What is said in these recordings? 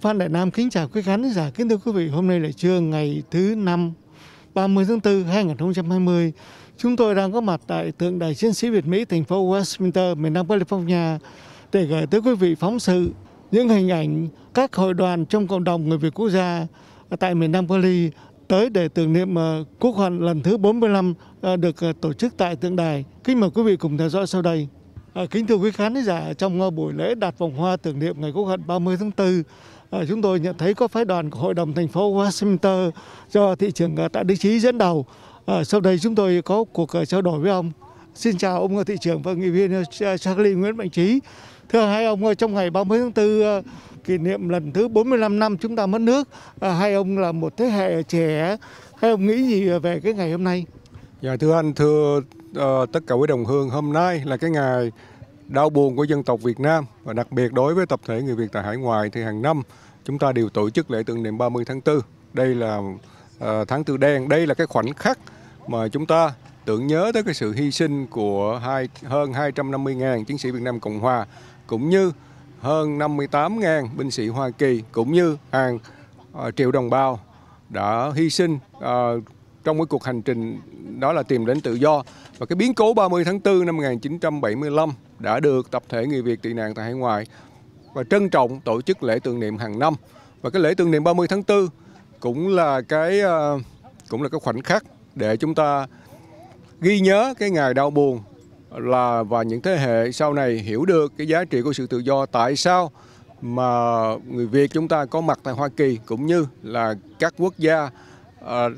Phan Đại Nam kính chào quý khán giả. Kính thưa quý vị, hôm nay là trưa ngày thứ năm 30 tháng 4 2020. Chúng tôi đang có mặt tại tượng đài chiến sĩ Việt Mỹ thành phố Westminster, miền Nam California để gửi tới quý vị phóng sự những hình ảnh các hội đoàn trong cộng đồng người Việt quốc gia tại miền Nam Cali tới để tưởng niệm ờ, quốc hoạn lần thứ 45 ờ, được ờ, tổ chức tại tượng đài. Kính mời quý vị cùng theo dõi sau đây. À, kính thưa quý khán giả, trong buổi lễ đặt vòng hoa tưởng niệm ngày quốc hận 30 tháng 4, à, chúng tôi nhận thấy có phái đoàn của Hội đồng thành phố Washington do thị trưởng à, Tạ Đức Chí dẫn đầu. Sau đây chúng tôi có cuộc trao đổi với ông. Xin chào ông thị trưởng và nghị viên Charlie Nguyễn Mạnh Trí. Thưa hai ông, trong ngày 30 tháng 4 kỷ niệm lần thứ 45 năm chúng ta mất nước, hai ông là một thế hệ trẻ, hai ông nghĩ gì về cái ngày hôm nay? Dạ thưa anh, thưa uh, tất cả quý đồng hương, hôm nay là cái ngày đau buồn của dân tộc Việt Nam và đặc biệt đối với tập thể người Việt tại hải ngoại thì hàng năm chúng ta đều tổ chức lễ tưởng niệm 30 tháng 4. Đây là uh, tháng tư đen, đây là cái khoảnh khắc mà chúng ta tưởng nhớ tới cái sự hy sinh của hai, hơn 250.000 chiến sĩ Việt Nam Cộng Hòa cũng như hơn 58.000 binh sĩ Hoa Kỳ cũng như hàng uh, triệu đồng bào đã hy sinh uh, trong cái cuộc hành trình đó là tìm đến tự do. Và cái biến cố 30 tháng 4 năm 1975 đã được tập thể người Việt tị nạn tại hải ngoại và trân trọng tổ chức lễ tưởng niệm hàng năm. Và cái lễ tưởng niệm 30 tháng 4 cũng là cái ờ, cũng là cái khoảnh khắc để chúng ta ghi nhớ cái ngày đau buồn là và những thế hệ sau này hiểu được cái giá trị của sự tự do. Tại sao mà người Việt chúng ta có mặt tại Hoa Kỳ cũng như là các quốc gia uh,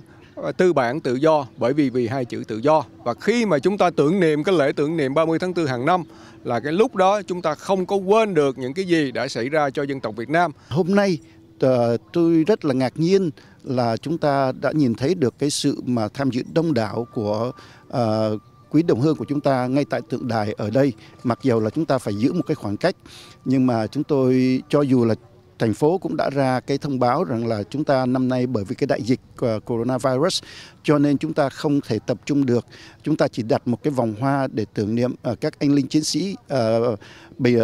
tư bản tự do bởi vì vì hai chữ tự do và khi mà chúng ta tưởng niệm cái lễ tưởng niệm 30 tháng 4 hàng năm là cái lúc đó chúng ta không có quên được những cái gì đã xảy ra cho dân tộc Việt Nam. Hôm nay ờ, tôi rất là ngạc nhiên là chúng ta đã nhìn thấy được cái sự mà tham dự đông đảo của uh, quý đồng hương của chúng ta ngay tại tượng đài ở đây mặc dù là chúng ta phải giữ một cái khoảng cách nhưng mà chúng tôi cho dù là thành phố cũng đã ra cái thông báo rằng là chúng ta năm nay bởi vì cái đại dịch ờ, coronavirus cho nên chúng ta không thể tập trung được. Chúng ta chỉ đặt một cái vòng hoa để tưởng niệm ờ, các anh linh chiến sĩ uh,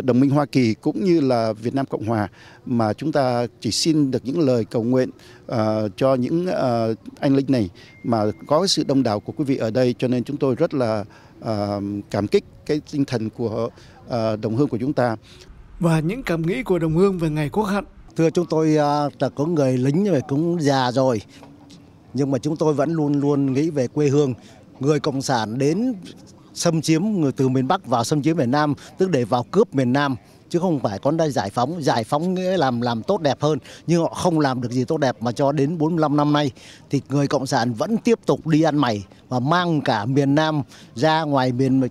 đồng minh Hoa Kỳ cũng như là Việt Nam Cộng Hòa mà chúng ta chỉ xin được những lời cầu nguyện cho những anh linh này mà có sự đông đảo của quý vị ở đây cho nên chúng tôi rất là cảm kích cái tinh thần của đồng hương của chúng ta và những cảm nghĩ của đồng hương về ngày quốc hận. Thưa, chúng tôi à, là có người lính về cũng già rồi, nhưng mà chúng tôi vẫn luôn luôn nghĩ về quê hương người cộng sản đến xâm chiếm người từ miền Bắc vào xâm chiếm miền Nam, tức để vào cướp miền Nam, chứ không phải con đây giải phóng giải phóng nghĩa làm làm tốt đẹp hơn, nhưng họ không làm được gì tốt đẹp mà cho đến 45 năm nay, thì người cộng sản vẫn tiếp tục đi ăn mày và mang cả miền Nam ra ngoài miền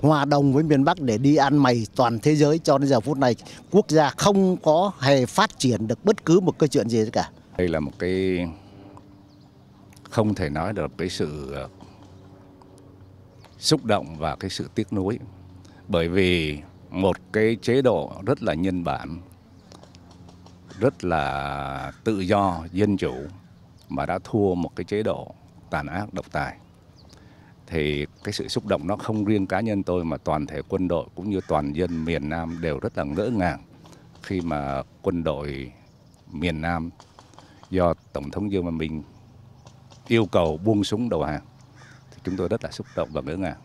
hòa đồng với miền Bắc để đi ăn mày toàn thế giới. Cho đến giờ phút này, quốc gia không có hề phát triển được bất cứ một cái chuyện gì cả. Đây là một cái, không thể nói được cái sự ờ, xúc động và cái sự tiếc nuối. Bởi vì một cái chế độ rất là nhân bản, rất là tự do, dân chủ mà đã thua một cái chế độ tàn ác độc tài thì cái sự xúc động nó không riêng cá nhân tôi mà toàn thể quân đội cũng như toàn dân miền Nam đều rất là ngỡ ngàng khi mà quân đội miền Nam do Tổng thống Dương Văn Minh yêu cầu buông súng đầu hàng. Thì chúng tôi rất là xúc động và ngỡ ngàng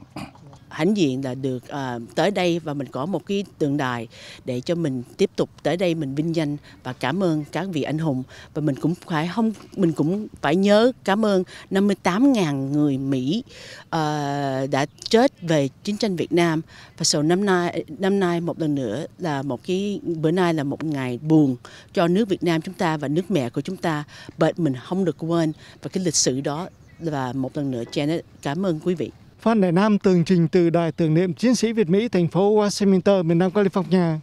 hãnh diện là được à, tới đây và mình có một cái tượng đài để cho mình tiếp tục tới đây mình vinh danh và cảm ơn các vị anh hùng. Và mình cũng phải không mình cũng phải nhớ cảm ơn 58.000 người Mỹ à, đã chết về chiến tranh Việt Nam. Và sau năm nay năm nay một lần nữa là một cái bữa nay là một ngày buồn cho nước Việt Nam chúng ta và nước mẹ của chúng ta. Bởi mình không được quên và cái lịch sử đó và một lần nữa Janet cảm ơn quý vị. Phan Đại Nam tường trình từ đài tưởng niệm chiến sĩ Việt Mỹ thành phố Westminster, miền Nam California.